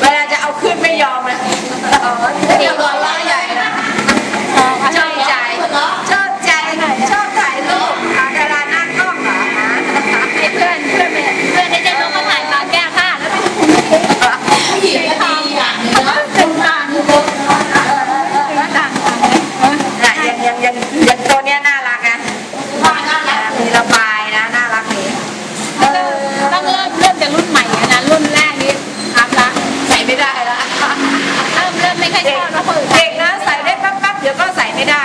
เวลาจะเอาขึ้นไม่ยอมเลยอ๋อเดี๋ยวรอล่าใหญ่ เด็กนะใส่ได้แป๊บๆเดี๋ยวก็ใส่ไม่ได้